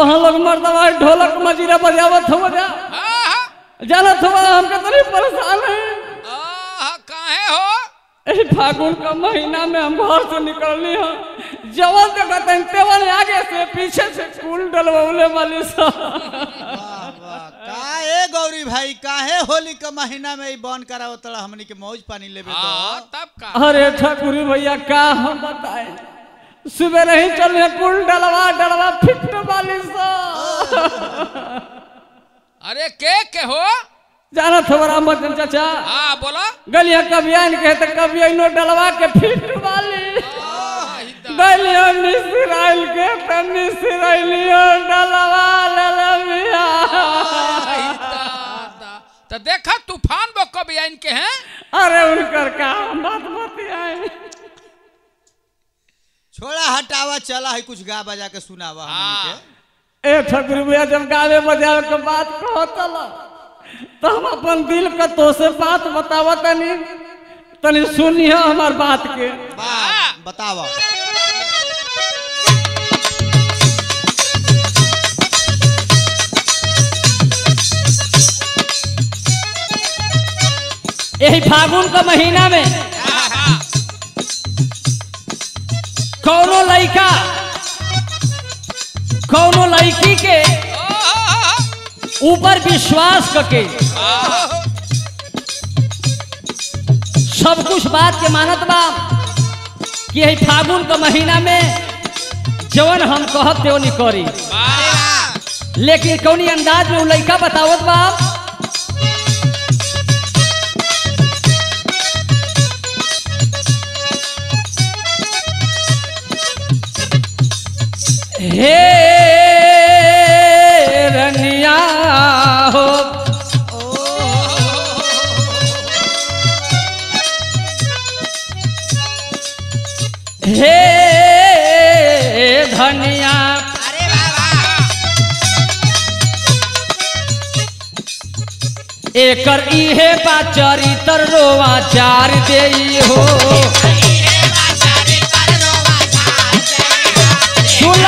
तो लोग मर्दवा ढोलक मजीरा बजावत हो जा। आहा, जानत हुआ हमके तनी परेशान है। आहा, काहे हो? एही फागुन का महीना में हम घर से निकलनी है। जवन देखत हैं तेवन आगे से पीछे से कुल डलवौले वाली सा वाह वाह काहे गौरी भाई काहे होली के महीना में ई बन करावत हमनी के मौज पानी लेबे हाँ, तो तब का। अरे ठाकुरी भैया का हम बताए? सुबह नहीं चले कुल डलवा डलवा फिट वाली सा। अरे के के हो? जानत हो रामचंद्र चाचा। हाँ बोलो। गलिया कभी आइन के तो कभी आइनो डलवा के फिट वाली। आहा, ही गलिया मिसराइल के तो मिसराइलियो डलवा ललमिया ही। तो देखा तूफ़ान वो कब आइन के हैं? अरे उनकर का बात बतियाए छोड़ा हटावा चला है कुछ गा बजा के सुनावा हमनी के ए ठाकुर भैया जब गावे बजावे के बात कहो चलो तो हम अपन दिल का तो से बात बतावा तनी। तनी सुनिए हमार बात के। वाह बतावा। यही फागुन का महीना में कौनो लड़का कौनो लड़की के ऊपर विश्वास करके सब कुछ बात के मानत बा कि यही फागुन का महीना में जवन हम कहत ते नहीं करी लेकिन कौनी अंदाज में उ लड़का बतावत बा हे रनिया हो। हे धनिया। अरे बाबा एकर इहे बा चरित्र रोवा चार देई हो।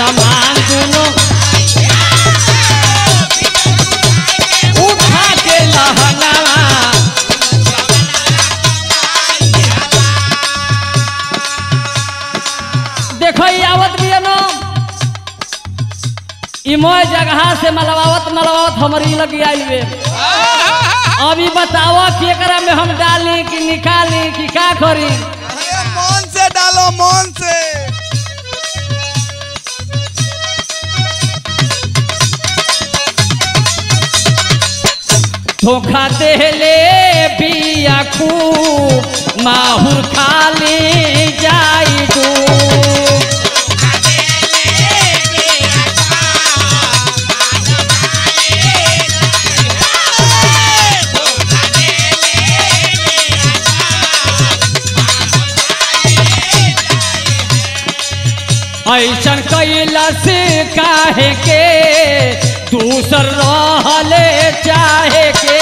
सामान जगह से मलवावत मलवावत हमारी लगी आई आहा, अभी बताओ कि एकरा में हम डाली कि निकाली कि का करी? मन से डालो मन से। धोखा देले बिया खूब माहुर खाली जाई डूब। ऐसन कैला से काहे के दूसर रहले चाहे के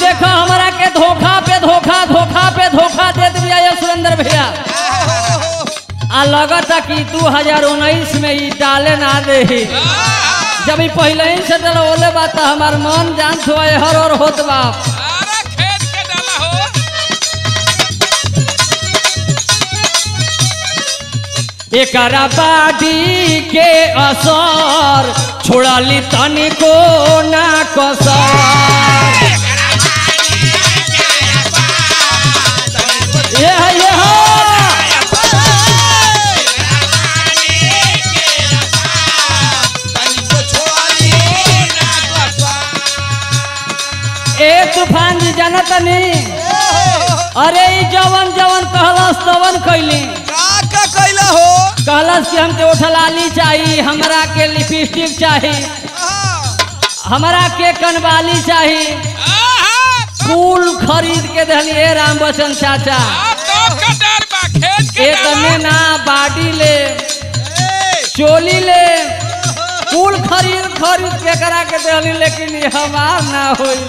देखो हमारा के धोखा पे धोखा धोखा पे धोखा दे दिया ये सुरेंद्र भैया। आ लगता कि दू हज़ार उन्नीस में ई डाले ना दे जब पहले से डलवले बा तो हमार मन जान सोए हर और होत बा एकरा बाडी के असर छोड़ली तनिको ना कसर है है तूफ़ान जी तनी अरे जवन जवन कहलस तवन कैला हो। कहलस कि हमके उठलाली चाहिए हमरा के लिपस्टिक चाहिए हमरा के कनवाली चाहिए फूल खरीद के दहली ए राम बच्चन चाचा। एक ना बाडी ले चोली ले फूल खरीद खरीद के करा के दहली लेकिन हमार ना होई।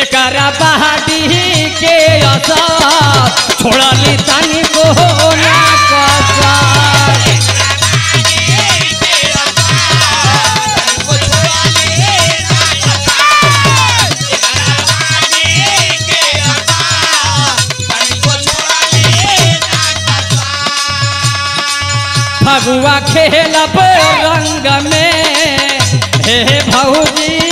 एकरा बाडी के छोड़ली तनी को ना फगुआ खेलब रंग में हे भौजी।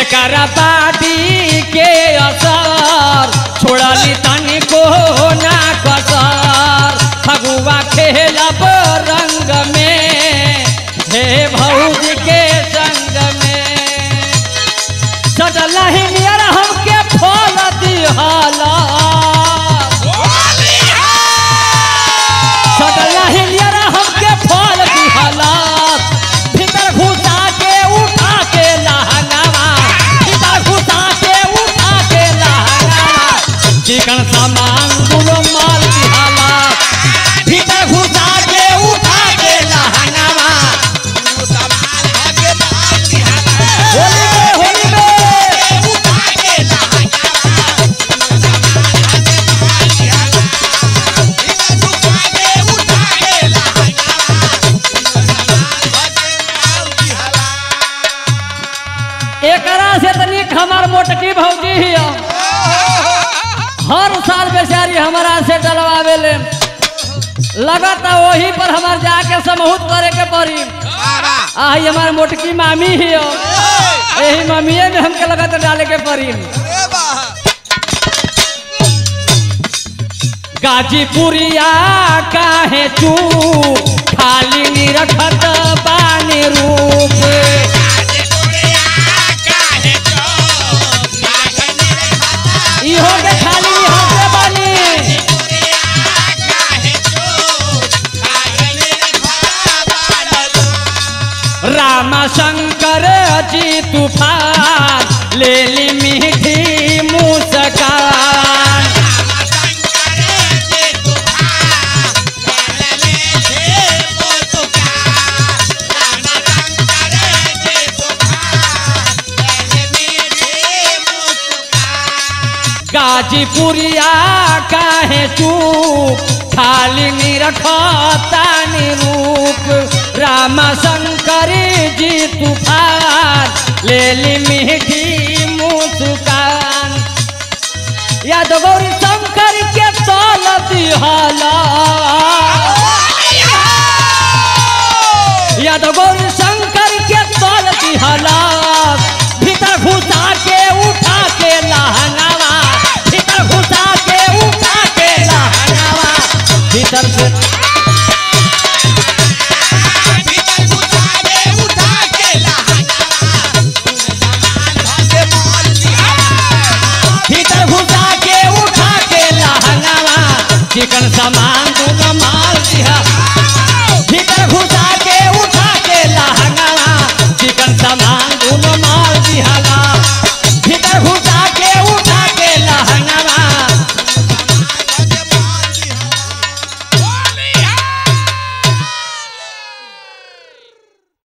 एकरा बाटी के असर छोड़ली तनी को ना। हर साल बेचारी हमारा से डलवावे लगता वही पर हमार जाके समूत करे के पड़ी। आई हमार मोटकी मामी हियो यही मम्मीए में हमके लगता डाले के पड़ी। गाजीपुरिया काहे चू खाली निरखत बानी मीठी गाजीपुरिया काहे चूप खाली निरखतानी रूप। रामा शंकर जी तूफ़ान। ले ली मीठी राधा गौरी शंकर के साल दिहाला। यादव गौरी चिकन सामान